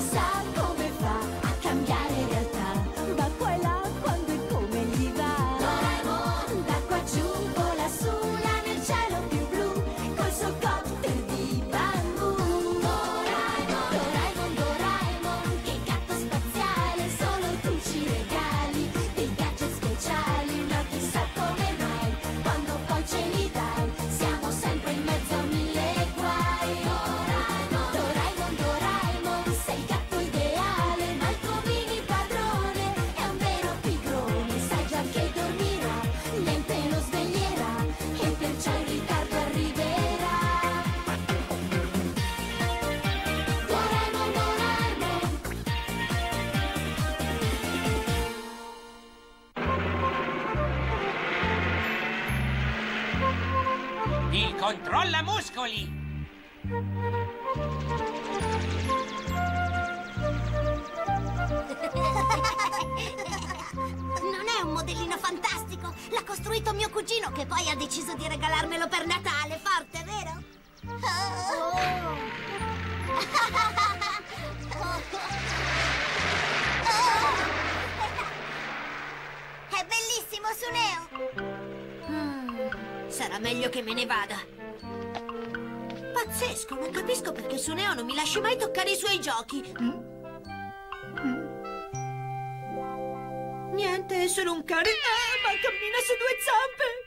さ controlla muscoli! Non è un modellino fantastico! L'ha costruito mio cugino che poi ha deciso di regalarmelo per Natale, forte, vero? È bellissimo, Suneo! Sarà meglio che me ne vada. Pazzesco, non capisco perché Suneo non mi lasci mai toccare i suoi giochi. Mm? Mm. Niente, è solo un cane. Ah, ma cammina su due zampe.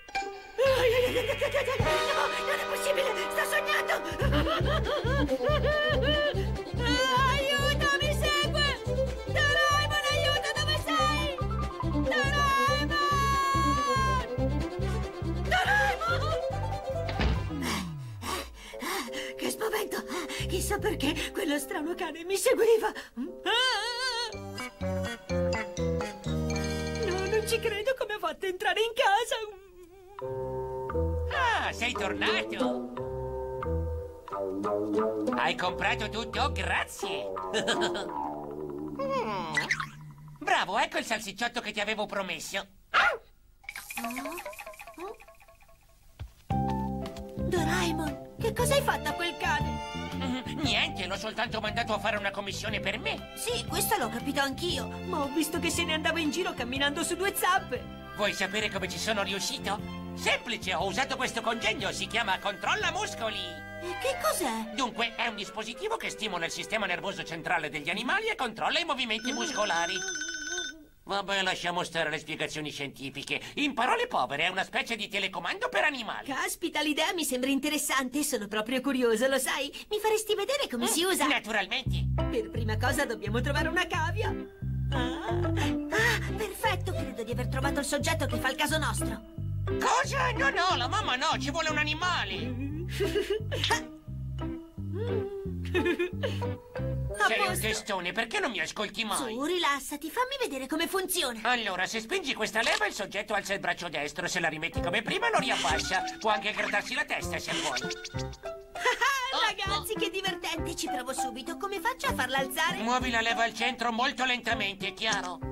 No, non è possibile, sta sognando. Chissà perché quello strano cane mi seguiva. Ah! No, non ci credo come ha fatto entrare in casa. Ah, sei tornato! Hai comprato tutto? Grazie! Mm. Bravo, ecco il salsicciotto che ti avevo promesso. Doraemon, che cosa hai fatto a quel? Mm, Niente, l'ho soltanto mandato a fare una commissione per me. Sì, questo l'ho capito anch'io, ma ho visto che se ne andava in giro camminando su due zampe. Vuoi sapere come ci sono riuscito? Semplice, ho usato questo congegno, si chiama Controlla Muscoli. E che cos'è? Dunque, è un dispositivo che stimola il sistema nervoso centrale degli animali e controlla i movimenti muscolari. Vabbè, lasciamo stare le spiegazioni scientifiche. In parole povere, è una specie di telecomando per animali. Caspita, l'idea mi sembra interessante, sono proprio curioso, lo sai? Mi faresti vedere come si usa? Naturalmente. Per prima cosa dobbiamo trovare una cavia. Ah, ah, perfetto, credo di aver trovato il soggetto che fa il caso nostro. Cosa? No, no, la mamma no, ci vuole un animale. A Sei un testone, perché non mi ascolti mai? Su, rilassati, fammi vedere come funziona. Allora, se spingi questa leva, il soggetto alza il braccio destro. Se la rimetti come prima, lo riabbassa. Può anche grattarsi la testa se vuoi. Ragazzi, che divertente, ci provo subito. Come faccio a farla alzare? Muovi la leva al centro molto lentamente, chiaro?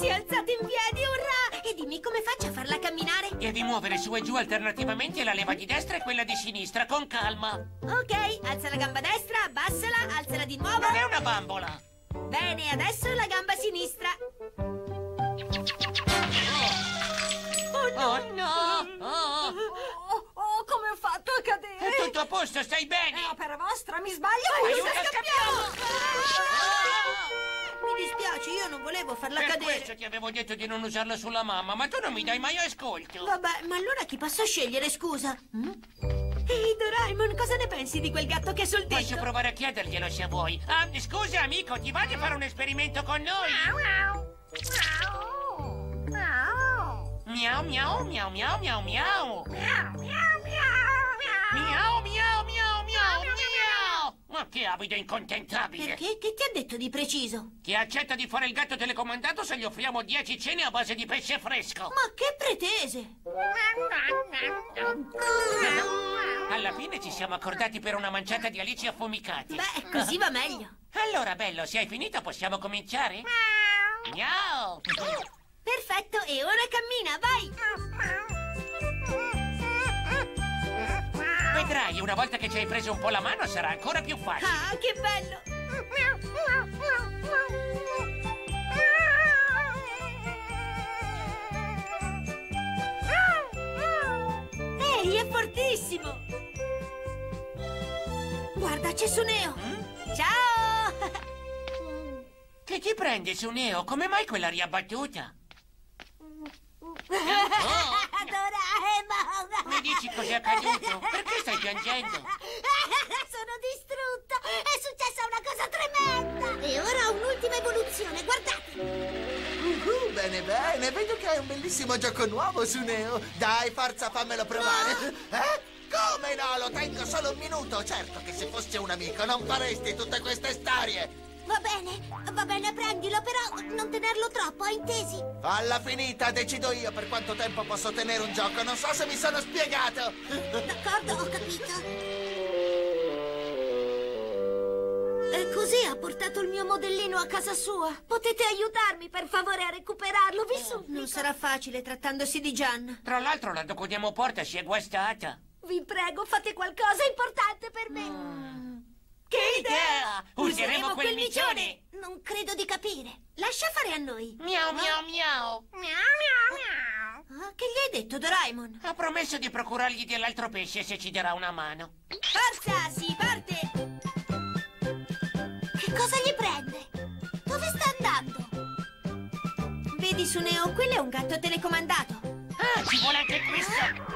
Si è alzata in piedi, urrà! E dimmi come faccio a farla camminare? Devi muovere su e giù alternativamente la leva di destra e quella di sinistra, con calma. Ok, alza la gamba destra, abbassala, alzala di nuovo. Non è una bambola. Bene, adesso la gamba sinistra. Oh no! Oh, Oh, oh, come ho fatto a cadere? è tutto a posto, stai È bene? opera vostra, mi sbaglio? Aiuto, Aiuto, scappiamo! Mi dispiace, io non volevo farla Per cadere. questo ti avevo detto di non usarla sulla mamma, ma tu non mi dai mai ascolto. Vabbè, ma allora chi posso scegliere, scusa? Mm? Ehi, Doraemon, cosa ne pensi di quel gatto che è sul Posso tetto? provare a chiederglielo se vuoi. Ah, scusa amico, ti va di fare un esperimento con noi? Miau miau miau miau miau miau. Miau miau miau miau miau. Che avido incontentabile. Perché? Che ti ha detto di preciso? Che accetta di fare il gatto telecomandato se gli offriamo 10 cene a base di pesce fresco. Ma che pretese? Alla fine ci siamo accordati per una manciata di alici affumicati. Beh, così va meglio. Allora, bello, se hai finito possiamo cominciare? Miau! Perfetto, e ora cammina, vai! Vedrai, una volta che ci hai preso un po' la mano sarà ancora più facile. Ah, che bello! Ehi, è fortissimo! Guarda, c'è Suneo! Ciao! Che ti prendi su Neo? Come mai quella riabbattuta? Doraemon! Cos'è accaduto? Perché stai piangendo? Sono distrutta! È successa una cosa tremenda! E ora ho un'ultima evoluzione, guardate! Uh, bene, bene, vedo che hai un bellissimo gioco nuovo su Neo. Dai, forza, fammelo provare. Eh? Come no? Lo tengo solo un minuto. Certo che se fossi un amico non faresti tutte queste storie. Va bene, va bene, prendilo, però non tenerlo troppo, hai intesi? Alla finita decido io per quanto tempo posso tenere un gioco. Non so se mi sono spiegato. D'accordo, ho capito. E così ha portato il mio modellino a casa sua. Potete aiutarmi, per favore, a recuperarlo, vi supplico. Non sarà facile trattandosi di Gian. Tra l'altro la docodiamo porta si è guastata. Vi prego, fate qualcosa importante per me. Che idea! Useremo quel micione! Non credo di capire. Lascia fare a noi. Miau miau miau! Ah, che gli hai detto, Doraemon? Ha promesso di procurargli dell'altro pesce se ci darà una mano. Forza, si parte! Che cosa gli prende? Dove sta andando? Vedi, Suneo, quello è un gatto telecomandato. Ah, ci vuole anche questo!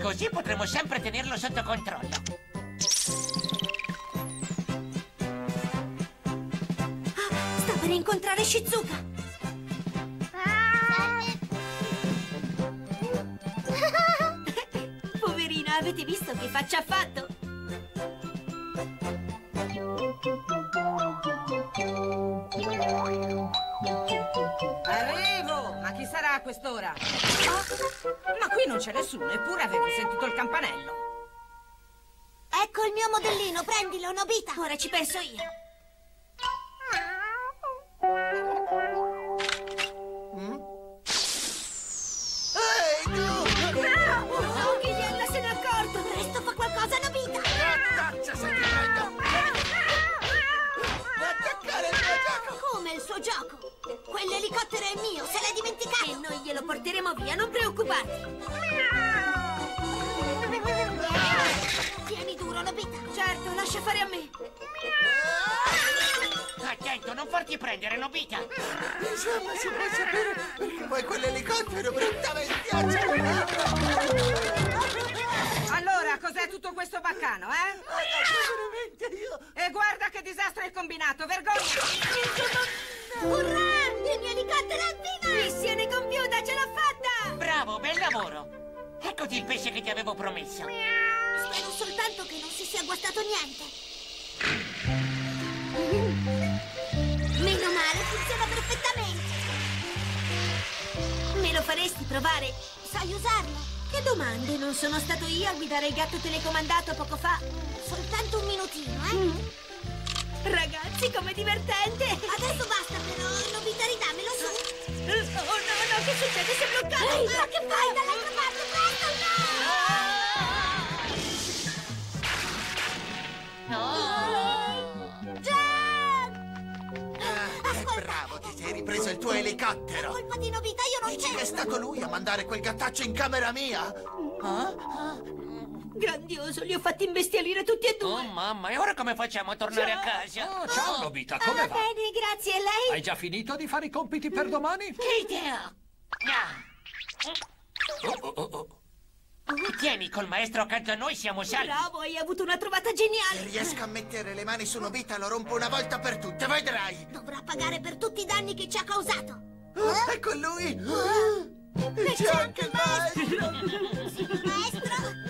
Così potremo sempre tenerlo sotto controllo. Incontrare Shizuka. Poverina, avete visto che faccia ha fatto? Arrivo! Ma chi sarà a quest'ora? Ah, Ma qui non c'è nessuno, eppure avevo sentito il campanello. Ecco il mio modellino, prendilo, Nobita. Ora ci penso io. È mio, se l'hai dimenticato. E noi glielo porteremo via, non preoccuparti. Tieni duro, Nobita. Certo, lascia fare a me. Attento, non farti prendere, Nobita! Insomma, si può sapere perché vuoi quell'elicottero, brutta bestiaccia! Allora, cos'è tutto questo baccano, eh? veramente io... E guarda che disastro hai combinato, vergogna! Urrà! Il mio elicottero è vivo! Missione compiuta, ce l'ho fatta! Bravo, bel lavoro! Eccoti il pesce che ti avevo promesso. Spero soltanto che non si sia guastato niente. Meno male, funziona perfettamente. Me lo faresti provare? Sai usarlo? Che domande? Non sono stato io a guidare il gatto telecomandato poco fa? Soltanto un minutino, eh? Mm. Ragazzi, com'è divertente! Adesso basta, però, Nobita, ridamelo su. Oh no, no, che succede? Si è bloccato! Ehi, ma che fai dall'altra parte? Presto, no! Gian! Ah, che bravo, ti sei ripreso il tuo elicottero! Colpa di Nobita, io non Dici che è c'ero. stato lui a mandare quel gattaccio in camera mia? Grandioso, li ho fatti imbestialire tutti e Oh, due! mamma, e ora come facciamo a tornare a casa? Oh, ciao Nobita, come Ah, va? bene, grazie. E lei? Hai già finito di fare i compiti per domani? Che idea! Ah. Oh, oh, oh, oh. Tieni, col maestro accanto a noi siamo salvi. Bravo, hai avuto una trovata Se geniale! riesco a mettere le mani su Nobita lo rompo una volta per tutte, vedrai! Dovrà pagare per tutti i danni che ci ha causato. Ah, ecco lui! E c'è anche il maestro! Maestro?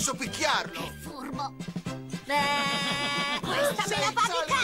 Posso picchiarlo! Furbo. Eh, Questa me la paghi Senza